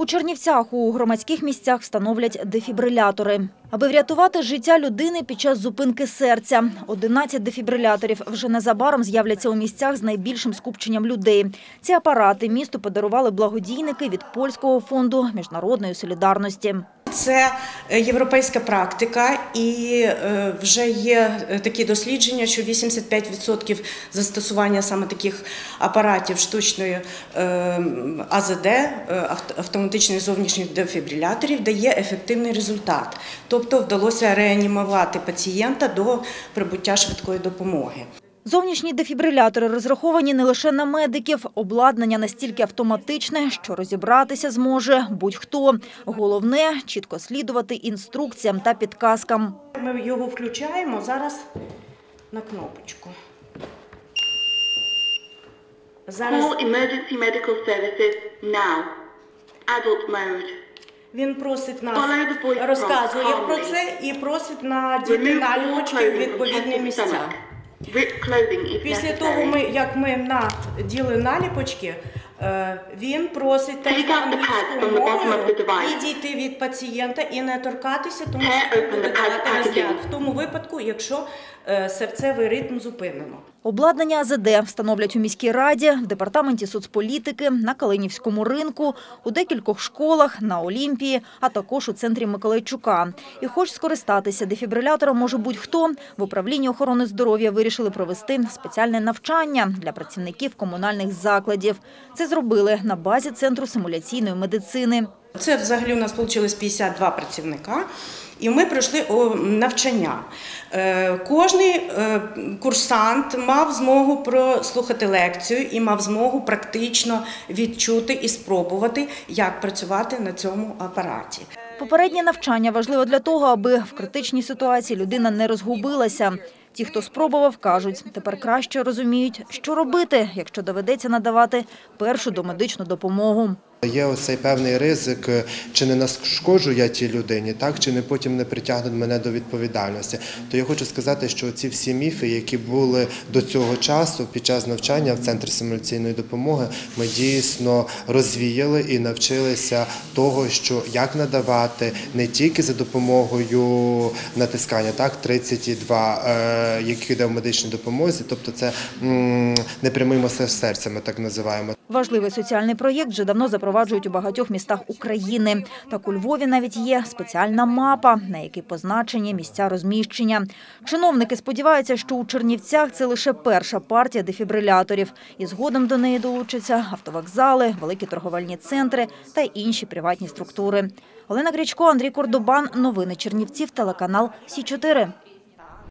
У Чернівцях у громадських місцях встановлять дефібрилятори. Аби врятувати життя людини під час зупинки серця. 11 дефібриляторів вже незабаром з'являться у місцях з найбільшим скупченням людей. Ці апарати місту подарували благодійники від Польського фонду міжнародної солідарності. Це е, європейська практика, і е, вже є е, такі дослідження, що 85% застосування саме таких апаратів штучної АЗД, автоматичних зовнішніх дефібриляторів, дає ефективний результат. Тобто вдалося реанімувати пацієнта до прибуття швидкої допомоги. Зовнішні дефібрилятори розраховані не лише на медиків. Обладнання настільки автоматичне, що розібратися зможе будь-хто. Головне – чітко слідувати інструкціям та підказкам. Ми його включаємо зараз на кнопочку. Зараз Call emergency medical services now. Adult mode. він просить нас, розказує про це і просить Remove all наліпочки в відповідні місця. Після того, ми, як ми наділи наліпочки, він просить of the device. відійти від пацієнта і не торкатися, тому що буде давати packaging. розряд. В тому випадку, якщо е, серцевий ритм зупинено. Обладнання АЗД встановлять у міській раді, в департаменті соцполітики, на Калинівському ринку, у декількох школах, на Олімпії, а також у центрі Миколайчука. І хоч скористатися дефібрилятором може будь-хто, в управлінні охорони здоров'я вирішили провести спеціальне навчання для працівників комунальних закладів. Це зробили на базі Центру симуляційної медицини. Це взагалі у нас вийшло 52 працівника, і ми пройшли навчання. Е, Кожний е, курсант мав змогу прослухати лекцію і мав змогу практично відчути і спробувати, як працювати на цьому апараті. Попереднє навчання важливо для того, аби в критичній ситуації людина не розгубилася. Ті, хто спробував, кажуть, тепер краще розуміють, що робити, якщо доведеться надавати першу домедичну допомогу. Є оцей певний ризик, е, чи не нашкоджу я тій людині, так чи не потім не притягнуть мене до відповідальності. То я хочу сказати, що ці всі міфи, які були до цього часу під час навчання в центрі симуляційної допомоги, ми дійсно розвіяли і навчилися того, що як надавати не тільки за допомогою натискання, так 32, е, які йде в медичній допомозі, тобто це непрямий масаж серця, ми так називаємо. Важливий соціальний проєкт вже давно запроваджують у багатьох містах України. Так у Львові навіть є спеціальна мапа, на якій позначені місця розміщення. Чиновники сподіваються, що у Чернівцях це лише перша партія дефібриляторів. І згодом до неї долучаться автовокзали, великі торговельні центри та інші приватні структури. Олена Гречко, Андрій Кордобан. Новини Чернівців, телеканал Сі 4